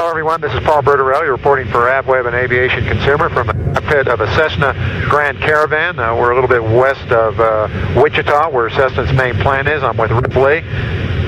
Hello everyone, this is Paul Bertorelli reporting for AvWeb and Aviation Consumer from the cockpit of a Cessna Grand Caravan. Uh, we're a little bit west of uh, Wichita where Cessna's main plant is. I'm with Rip Lee.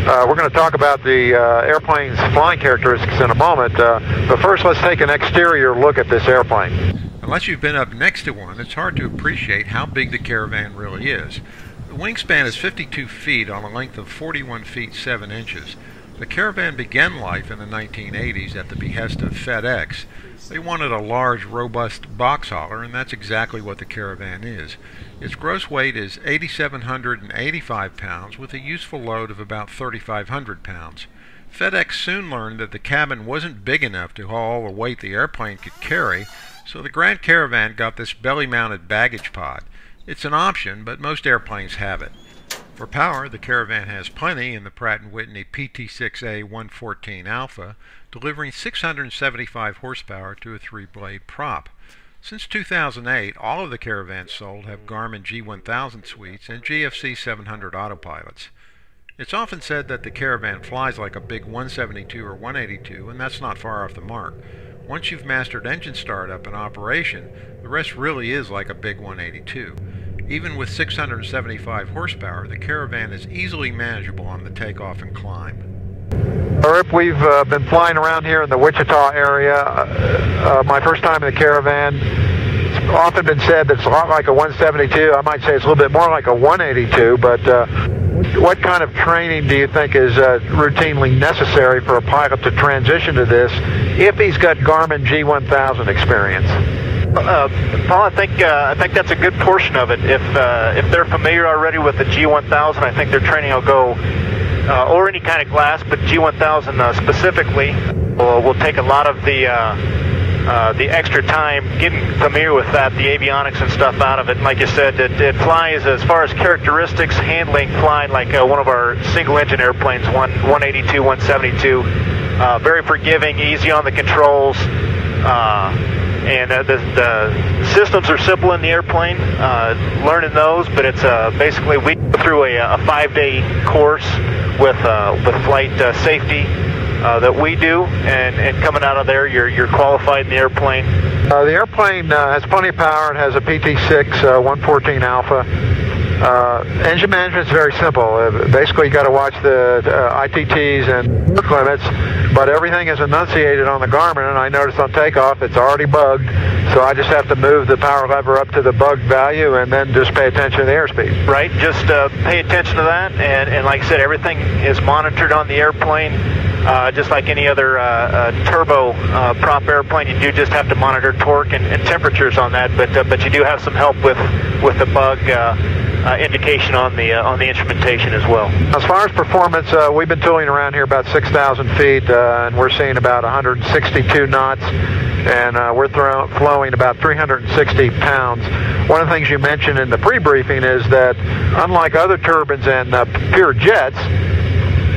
Uh, we're going to talk about the uh, airplane's flying characteristics in a moment, uh, but first let's take an exterior look at this airplane. Unless you've been up next to one, it's hard to appreciate how big the Caravan really is. The wingspan is 52 feet on a length of 41 feet 7 inches. The Caravan began life in the 1980s at the behest of FedEx. They wanted a large, robust box hauler, and that's exactly what the Caravan is. Its gross weight is 8,785 pounds with a useful load of about 3,500 pounds. FedEx soon learned that the cabin wasn't big enough to haul all the weight the airplane could carry, so the Grand Caravan got this belly-mounted baggage pod. It's an option, but most airplanes have it. For power, the Caravan has plenty in the Pratt & Whitney PT6A 114 Alpha, delivering 675 horsepower to a three-blade prop. Since 2008, all of the Caravans sold have Garmin G1000 suites and GFC 700 autopilots. It's often said that the Caravan flies like a big 172 or 182, and that's not far off the mark. Once you've mastered engine startup and operation, the rest really is like a big 182. Even with 675 horsepower, the Caravan is easily manageable on the takeoff and climb. Rip, we've uh, been flying around here in the Wichita area. Uh, uh, my first time in the Caravan. It's often been said that it's a lot like a 172. I might say it's a little bit more like a 182, but uh, what kind of training do you think is uh, routinely necessary for a pilot to transition to this if he's got Garmin G1000 experience? Uh, Paul, I think uh, I think that's a good portion of it. If uh, if they're familiar already with the G1000, I think their training will go, uh, or any kind of glass, but G1000 uh, specifically will, will take a lot of the uh, the extra time getting familiar with that, the avionics and stuff out of it. And like you said, it, it flies as far as characteristics, handling, flying like one of our single-engine airplanes, one 182, 172. very forgiving, easy on the controls. And uh, the, the, systems are simple in the airplane, uh, learning those, but it's uh, basically we go through a, a five-day course with uh, with flight uh, safety uh, that we do, and, and coming out of there, you're, you're qualified in the airplane. the airplane has plenty of power. It has a PT6 114 Alpha. Uh, engine management is very simple. Uh, basically, you got to watch the uh, ITTs and work limits, but everything is annunciated on the Garmin, and I noticed on takeoff it's already bugged, so I just have to move the power lever up to the bug value and then just pay attention to the airspeed. Right, just uh, pay attention to that, and, and like I said, everything is monitored on the airplane. Uh, just like any other uh, uh, turbo uh, prop airplane, you do just have to monitor torque and, and temperatures on that, but uh, but you do have some help with with the bug uh, indication on the uh, on the instrumentation as well. As far as performance, uh, we've been tooling around here about 6,000 feet, uh, and we're seeing about 162 knots, and uh, we're throw- flowing about 360 pounds. One of the things you mentioned in the pre-briefing is that unlike other turbines and uh, pure jets,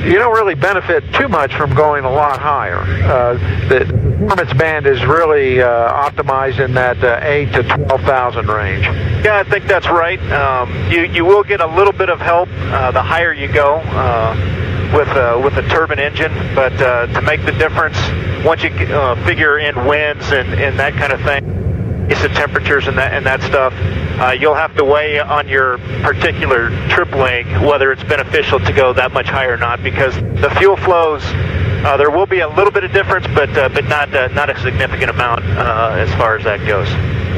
you don't really benefit too much from going a lot higher. Uh, the performance band is really uh, optimized in that uh, 8 to 12,000 range. Yeah, I think that's right. Um, you, you will get a little bit of help uh, the higher you go uh, with, uh, with a turbine engine, but to make the difference, once you figure in winds and, and that kind of thing, it's the temperatures and that and that stuff. Uh, you'll have to weigh on your particular trip length whether it's beneficial to go that much higher or not because the fuel flows. Uh, there will be a little bit of difference, but uh, but not uh, not a significant amount uh, as far as that goes.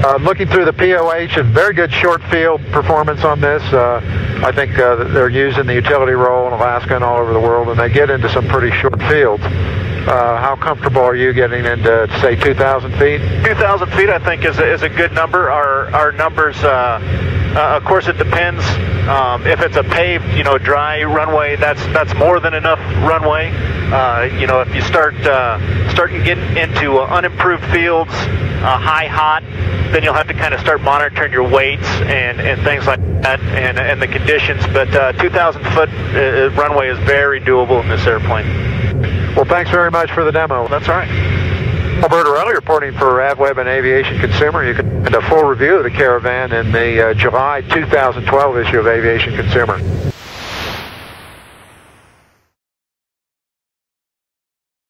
Uh, looking through the POH, a very good short field performance on this. I think they're used in the utility role in Alaska and all over the world, and they get into some pretty short fields. Uh, how comfortable are you getting into, say, 2,000 feet? 2,000 feet, I think, is a, is a good number. Our our numbers, uh, uh, of course, it depends. Um, if it's a paved, you know, dry runway, that's that's more than enough runway. Uh, you know, if you start uh, starting getting into unimproved fields, high hot, then you'll have to kind of start monitoring your weights and, and things like that and, and the conditions. But 2,000 foot runway is very doable in this airplane. Well, thanks very much for the demo. That's right. Paul Bertorelli reporting for AvWeb and Aviation Consumer. You can find a full review of the Caravan in the uh, July 2012 issue of Aviation Consumer.